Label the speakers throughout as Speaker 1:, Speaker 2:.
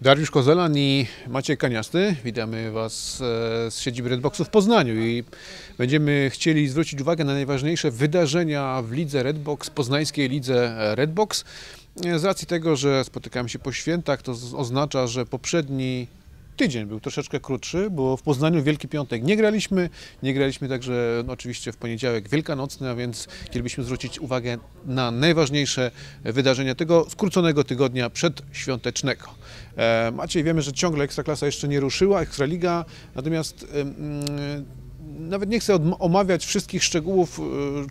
Speaker 1: Dariusz Kozelan i Maciej Kaniasty. Witamy Was e, z siedziby Redboxu w Poznaniu i będziemy chcieli zwrócić uwagę na najważniejsze wydarzenia w lidze Redbox, poznańskiej lidze Redbox. E, Z racji tego, że spotykamy się po świętach, to oznacza, że poprzedni tydzień był troszeczkę krótszy, bo w Poznaniu Wielki Piątek nie graliśmy, nie graliśmy także no, oczywiście w poniedziałek Wielkanocny, a więc chcielibyśmy zwrócić uwagę na najważniejsze wydarzenia tego skróconego tygodnia przedświątecznego. E, Maciej, wiemy, że ciągle Ekstraklasa jeszcze nie ruszyła, Ekstraliga, natomiast em, mm, nawet nie chcę omawiać wszystkich szczegółów e,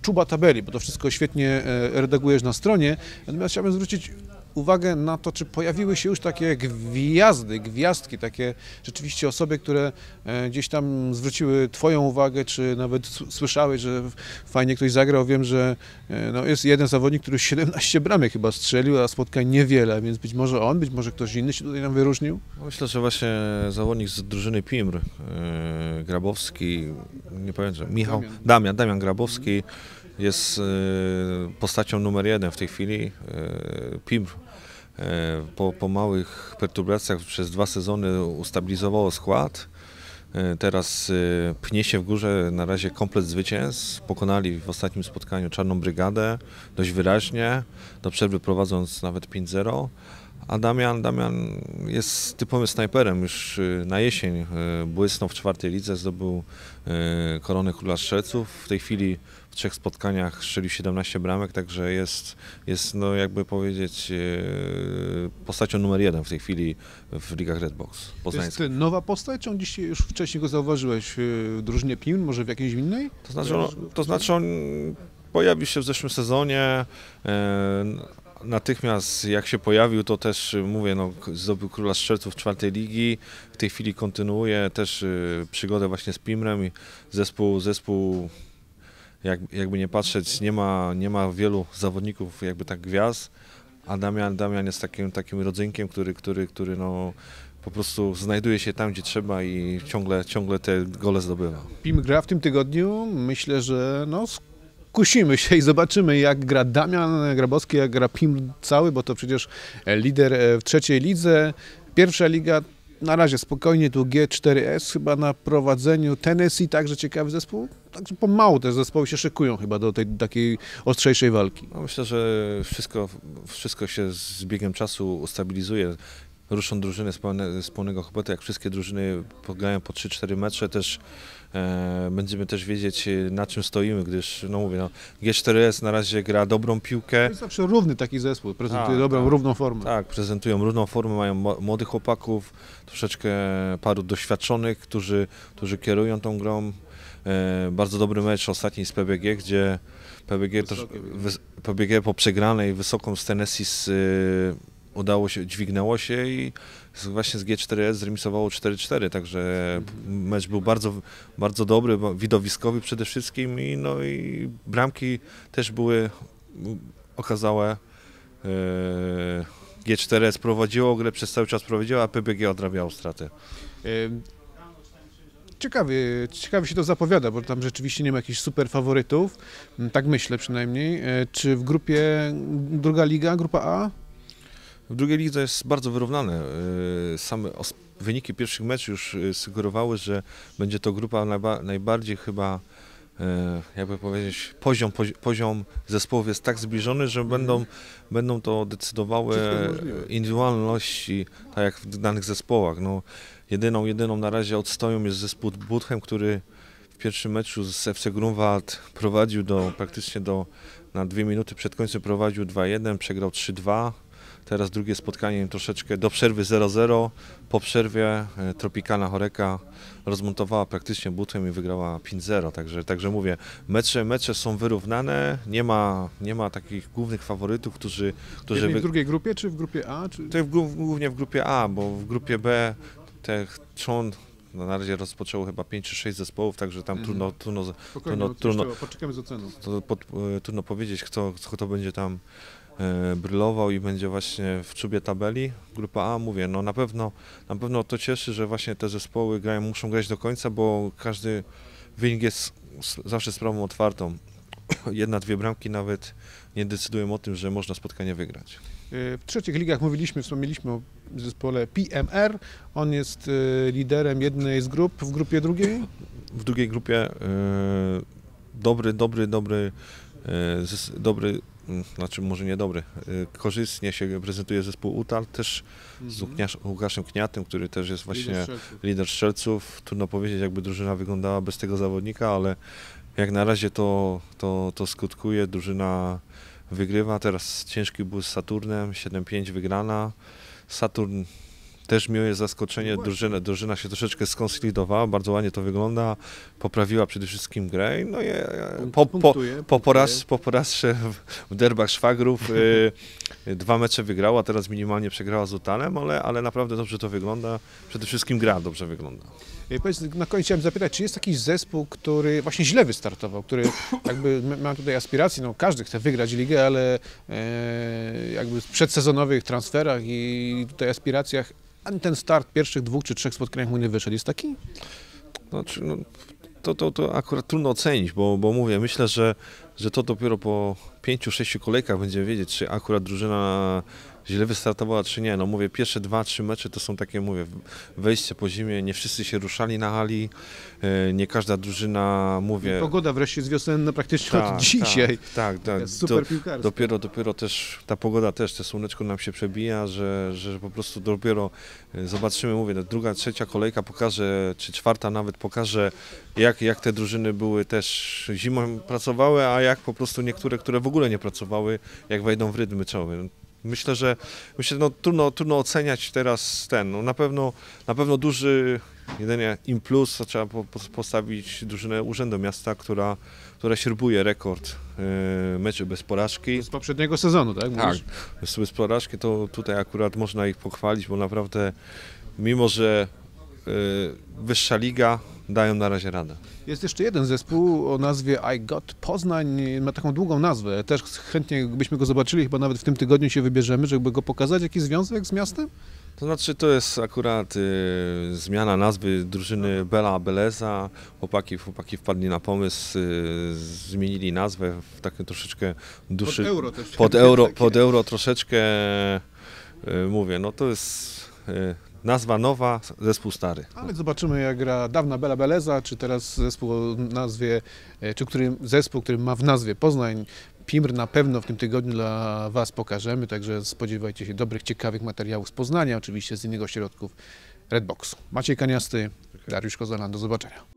Speaker 1: czuba tabeli, bo to wszystko świetnie e, redagujesz na stronie, natomiast chciałbym zwrócić uwagę na to, czy pojawiły się już takie gwiazdy, gwiazdki, takie rzeczywiście osoby, które e, gdzieś tam zwróciły Twoją uwagę, czy nawet słyszałeś, że fajnie ktoś zagrał. Wiem, że e, no, jest jeden zawodnik, który 17 bramek chyba strzelił, a spotkań niewiele, więc być może on, być może ktoś inny się tutaj nam wyróżnił.
Speaker 2: Myślę, że właśnie zawodnik z drużyny PIMR, e, Grabowski, nie pamiętam, Michał,
Speaker 1: Damian.
Speaker 2: Damian, Damian, Grabowski jest e, postacią numer jeden w tej chwili. E, PIMR e, po, po małych perturbacjach przez dwa sezony ustabilizowało skład. Teraz pnie się w górze na razie komplet zwycięstw. Pokonali w ostatnim spotkaniu Czarną Brygadę dość wyraźnie, do przerwy prowadząc nawet 5-0. A Damian, Damian jest typowym snajperem. Już y, na jesień y, błysnął w czwartej lidze, zdobył y, koronę króla strzelców. W tej chwili w trzech spotkaniach strzelił 17 bramek, także jest, jest no jakby powiedzieć postacią numer jeden w tej chwili w ligach Redbox
Speaker 1: To jest
Speaker 2: poznańskich.
Speaker 1: nowa postać, czy on dzisiaj już wcześniej go zauważyłeś w drużynie PIM, może w jakiejś innej?
Speaker 2: To znaczy, on, to znaczy on pojawił się w zeszłym sezonie. Natychmiast jak się pojawił, to też y, mówię, no, zdobył króla strzelców czwartej ligi. W tej chwili kontynuuje też y, przygodę właśnie z Pimrem zespół, zespół jak, jakby nie patrzeć, nie ma, nie ma wielu zawodników jakby tak gwiazd, a Damian, Damian jest takim, takim rodzynkiem, który, który, który no, po prostu znajduje się tam, gdzie trzeba i ciągle, ciągle te gole zdobywa.
Speaker 1: PIM gra w tym tygodniu. Myślę, że no, skusimy się i zobaczymy, jak gra Damian Grabowski, jak gra PIM cały, bo to przecież e, lider e, w trzeciej lidze. Pierwsza liga na razie spokojnie, tu G4S chyba na prowadzeniu. Tennessee także ciekawy zespół. Także pomału te zespoły się szykują chyba do tej takiej ostrzejszej walki.
Speaker 2: No myślę, że wszystko, wszystko się z biegiem czasu ustabilizuje. Ruszą drużyny z, pełne, z pełnego chłopu, jak wszystkie drużyny pograją po 3-4 mecze, też e, będziemy też wiedzieć e, na czym stoimy, gdyż no mówię, no, G4S na razie gra dobrą
Speaker 1: To
Speaker 2: piłkę,
Speaker 1: jest zawsze równy taki zespół, prezentuje
Speaker 2: Tak,
Speaker 1: dobrą,
Speaker 2: tak.
Speaker 1: równą formę.
Speaker 2: tak, prezentują różną formę, mają młodych chłopaków, troszeczkę paru doświadczonych, którzy, którzy kierują tą grą. E, bardzo dobry mecz ostatni z PBG, gdzie PBG,
Speaker 1: Wysokie
Speaker 2: wys, PBG po przegranej wysoką z Tennessee z, y, udało się, dźwignęło się i właśnie z G4S zremisowało 4-4, także mecz był bardzo, bardzo dobry, widowiskowy przede wszystkim i, no, i bramki też były okazałe. E, G4S prowadziło grę, przez cały czas prowadziło, a PBG odrabiało straty.
Speaker 1: Ym, Ciekawie, ciekawie się to zapowiada, bo tam rzeczywiście nie ma jakichś super faworytów, Mm, tak myślę przynajmniej. E, Czy w grupie druga liga, grupa A?
Speaker 2: W drugiej lidze jest bardzo wyrównane. Yy, Same wyniki pierwszych meczów już yy, sugerowały, że będzie to grupa najba- najbardziej chyba, yy, jakby powiedzieć, poziom, pozi- poziom zespołów jest tak zbliżony, że będą, będą to decydowały indywidualności, tak jak w danych zespołach. No, jedyną, jedyną na razie odstoją jest zespół Budchem, który w pierwszym meczu z FC Grunwald prowadził do, praktycznie do, na dwie minuty przed końcem prowadził 2-1, przegrał 3-2. Teraz drugie spotkanie troszeczkę do przerwy 0-0. Po przerwie e, Tropikana Choreka rozmontowała praktycznie butem i wygrała 5-0. Także, także mówię, mecze, mecze są wyrównane. Nie ma, nie ma takich głównych faworytów, którzy,
Speaker 1: W
Speaker 2: którzy
Speaker 1: jednej,
Speaker 2: wy...
Speaker 1: w drugiej grupie, czy w grupie A? Czy...
Speaker 2: To głów- głównie w grupie A, bo w grupie B te trzon no na razie rozpoczęło chyba 5 czy 6 zespołów, także tam trudno, trudno,
Speaker 1: Spokojnie,
Speaker 2: no,
Speaker 1: no,
Speaker 2: trudno- to pod, e, trudno powiedzieć, kto, kto będzie tam brylował i będzie właśnie w czubie tabeli. Grupa A, mówię, no na pewno, na pewno to cieszy, że właśnie te zespoły grają, muszą grać do końca, bo każdy wynik jest zawsze sprawą otwartą. jedna, dwie bramki nawet nie decydują o tym, że można spotkanie wygrać.
Speaker 1: Y, W trzecich ligach mówiliśmy, wspomnieliśmy o zespole PMR. On jest y, liderem jednej z grup, w grupie drugiej.
Speaker 2: W drugiej grupie e, dobry, dobry, dobry, e, dobry, mm, znaczy może nie dobry, e, korzystnie się prezentuje zespół UTAL, też z Łukniasz- Łukaszem Kniatem, który też jest właśnie lider strzelców. Trudno powiedzieć, jakby drużyna wyglądała bez tego zawodnika, ale jak na razie to, to, to skutkuje. Drużyna wygrywa. Teraz ciężki był z Saturnem, 7-5 wygrana. Saturn też miłe zaskoczenie.
Speaker 1: Właśnie.
Speaker 2: Drużyna, drużyna się troszeczkę skonsolidowała, bardzo ładnie to wygląda. Poprawiła przede wszystkim grę. No i e, po, po, po, poraz, po w, derbach szwagrów y, dwa mecze wygrała, teraz minimalnie przegrała z Utanem, ale, ale naprawdę dobrze to wygląda. Przede wszystkim gra dobrze wygląda.
Speaker 1: Y, Powiedz, na koniec chciałem zapytać, czy jest jakiś zespół, który właśnie źle wystartował, który jakby ma tutaj aspiracje, no każdy chce wygrać ligę, ale e, jakby w przedsezonowych transferach i tutaj aspiracjach ani ten start pierwszych dwóch czy trzech spotkaniach mu nie wyszedł. Jest taki?
Speaker 2: Znaczy, no, to, to, to akurat trudno ocenić, bo, bo mówię, myślę, że, że to dopiero po pięciu, sześciu kolejkach będziemy wiedzieć, czy akurat drużyna źle wystartowała, czy nie. No mówię, pierwsze dwa, trzy mecze to są takie, mówię, wejście po zimie, nie wszyscy się ruszali na hali, e, nie każda drużyna, mówię...
Speaker 1: Pogoda wreszcie jest wiosenna praktycznie od dzisiaj.
Speaker 2: Tak, tak, tak.
Speaker 1: Jest super
Speaker 2: Do-. Dopiero, dopiero też ta pogoda też, te słoneczko nam się przebija, że, że po prostu dopiero e, zobaczymy, mówię, no, druga, trzecia kolejka pokaże, czy czwarta nawet pokaże, jak, jak te drużyny były też zimą pracowały, a jak po prostu niektóre, które w ogóle nie pracowały, jak wejdą w rytm meczowy. Myślę, że myślę, no, trudno, trudno oceniać teraz ten. No, na, pewno, na pewno duży jedynie im plus to trzeba po, po, postawić drużynę Urzędu Miasta, która, która śrubuje rekord e, meczy bez porażki.
Speaker 1: Z poprzedniego sezonu, tak?
Speaker 2: Tak,
Speaker 1: Mówisz?
Speaker 2: bez porażki to tutaj akurat można ich pochwalić, bo naprawdę mimo, że wyższa liga dają na razie radę.
Speaker 1: Jest jeszcze jeden zespół o nazwie I Got Poznań, ma taką długą nazwę. Też chętnie byśmy go zobaczyli, chyba nawet w tym tygodniu się wybierzemy, żeby go pokazać. Jaki związek z miastem?
Speaker 2: To znaczy to jest akurat e, zmiana nazwy drużyny Bela Beleza. Chłopaki, chłopaki wpadli na pomysł, e, zmienili nazwę w takim troszeczkę dłuższy,
Speaker 1: euro też.
Speaker 2: pod euro, pod euro troszeczkę e, mówię, no to jest e, nazwa nowa, zespół stary.
Speaker 1: Ale zobaczymy, jak gra dawna Bela Beleza, czy teraz zespół o nazwie, e, czy który, zespół, który ma w nazwie Poznań. Pimr na pewno w tym tygodniu dla Was pokażemy, także spodziewajcie się dobrych, ciekawych materiałów z Poznania, oczywiście z innych ośrodków Redboxu. Maciej Kaniasty, Dariusz Kozalan, do zobaczenia.